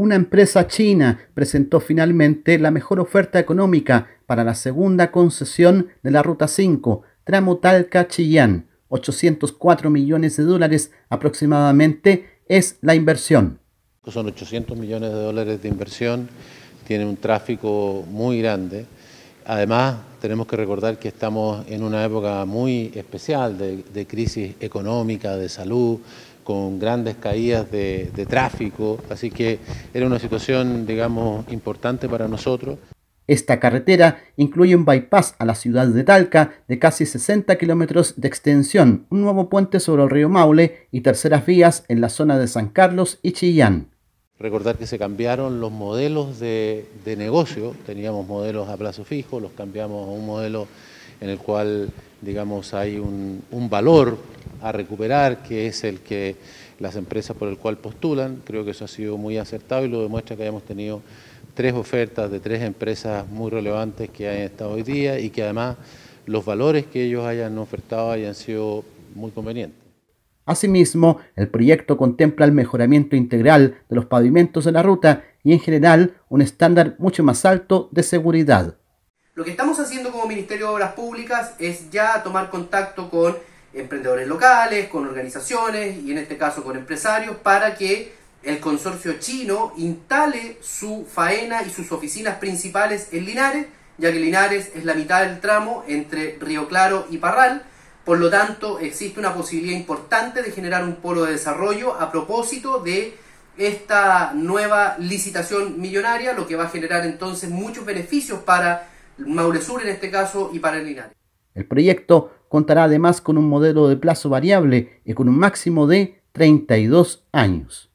una empresa china presentó finalmente la mejor oferta económica para la segunda concesión de la Ruta 5, tramo Talca-Chillán. 804 millones de dólares aproximadamente es la inversión. Son 800 millones de dólares de inversión, tiene un tráfico muy grande. Además, tenemos que recordar que estamos en una época muy especial de, crisis económica, de salud, con grandes caídas de, de tráfico, así que era una situación, digamos, importante para nosotros. Esta carretera incluye un bypass a la ciudad de Talca de casi 60 kilómetros de extensión, un nuevo puente sobre el río Maule y terceras vías en la zona de San Carlos y Chillán. Recordar que se cambiaron los modelos de, negocio, teníamos modelos a plazo fijo, los cambiamos a un modelo en el cual digamos, hay un, un, valor a recuperar, que es el que las empresas por el cual postulan. Creo que eso ha sido muy acertado y lo demuestra que hayamos tenido tres ofertas de tres empresas muy relevantes que han estado hoy día y que además los valores que ellos hayan ofertado hayan sido muy convenientes. Asimismo, el proyecto contempla el mejoramiento integral de los pavimentos de la ruta y en general un estándar mucho más alto de seguridad. Lo que estamos haciendo como Ministerio de Obras Públicas es ya tomar contacto con emprendedores locales, con organizaciones y en este caso con empresarios para que el consorcio chino instale su faena y sus oficinas principales en Linares, ya que Linares es la mitad del tramo entre Río Claro y Parral, por lo tanto existe una posibilidad importante de generar un polo de desarrollo a propósito de esta nueva licitación millonaria, lo que va a generar entonces muchos beneficios para Maule Sur en este caso y para el Linares. El proyecto contará además con un modelo de plazo variable y con un máximo de 32 años.